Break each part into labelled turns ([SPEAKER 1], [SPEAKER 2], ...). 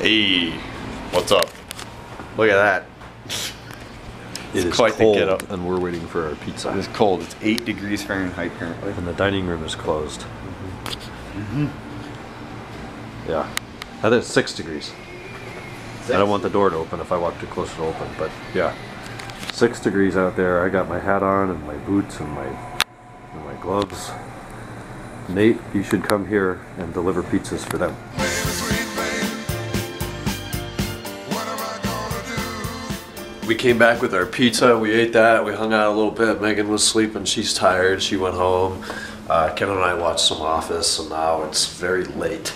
[SPEAKER 1] Hey, what's up? Look at that.
[SPEAKER 2] It is
[SPEAKER 1] quite the
[SPEAKER 2] cold,
[SPEAKER 1] get up.
[SPEAKER 2] and we're waiting for our pizza.
[SPEAKER 1] It's cold. It's 8 degrees Fahrenheit currently.
[SPEAKER 2] And the dining room is closed. Mm-hmm. Yeah. I think it's six degrees. I don't want the door to open if I walk too close to open, but yeah. Six degrees out there. I got my hat on and my boots and my and my gloves. Nate, you should come here and deliver pizzas for them. We came back with our pizza. We ate that. We hung out a little bit. Megan was sleeping. She's tired. She went home. Uh, Ken and I watched some Office, and now it's very late.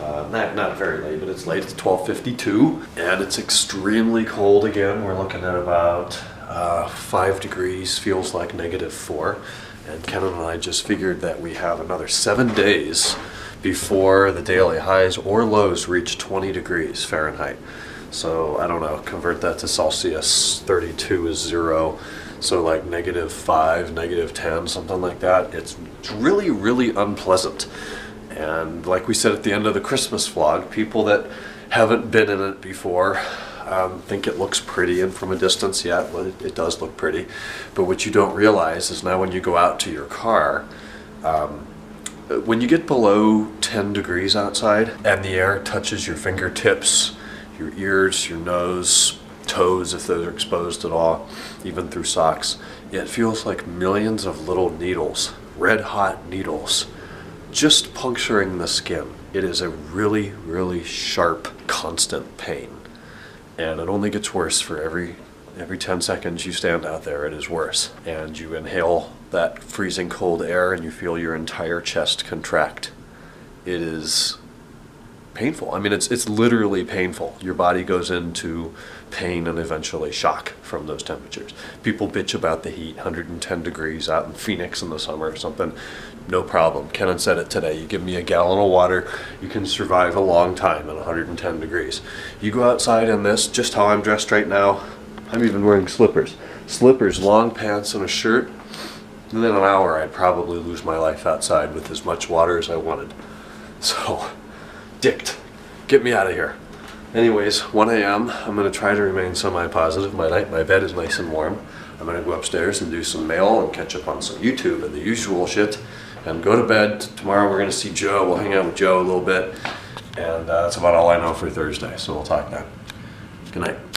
[SPEAKER 2] Uh, not not very late, but it's late. It's 12:52, and it's extremely cold again. We're looking at about uh, five degrees. Feels like negative four. And Ken and I just figured that we have another seven days before the daily highs or lows reach 20 degrees Fahrenheit. So I don't know, convert that to Celsius, 32 is zero. So like negative five, negative 10, something like that. It's really, really unpleasant. And like we said at the end of the Christmas vlog, people that haven't been in it before um, think it looks pretty and from a distance, yeah, well, it, it does look pretty. But what you don't realize is now when you go out to your car, um, when you get below 10 degrees outside and the air touches your fingertips, your ears, your nose, toes, if those are exposed at all, even through socks, it feels like millions of little needles, red hot needles, just puncturing the skin. It is a really, really sharp, constant pain. And it only gets worse for every every 10 seconds you stand out there, it is worse. And you inhale that freezing cold air and you feel your entire chest contract. It is painful. I mean, it's it's literally painful. Your body goes into pain and eventually shock from those temperatures. People bitch about the heat, 110 degrees out in Phoenix in the summer or something. No problem. Kenan said it today. You give me a gallon of water, you can survive a long time at 110 degrees. You go outside in this, just how I'm dressed right now. I'm even wearing slippers. Slippers, long pants, and a shirt. Within an hour, I'd probably lose my life outside with as much water as I wanted. So, Get me out of here. Anyways, 1 a.m. I'm going to try to remain semi-positive. My night, my bed is nice and warm. I'm going to go upstairs and do some mail and catch up on some YouTube and the usual shit. And go to bed. Tomorrow we're going to see Joe. We'll hang out with Joe a little bit. And uh, that's about all I know for Thursday. So we'll talk then. Good night.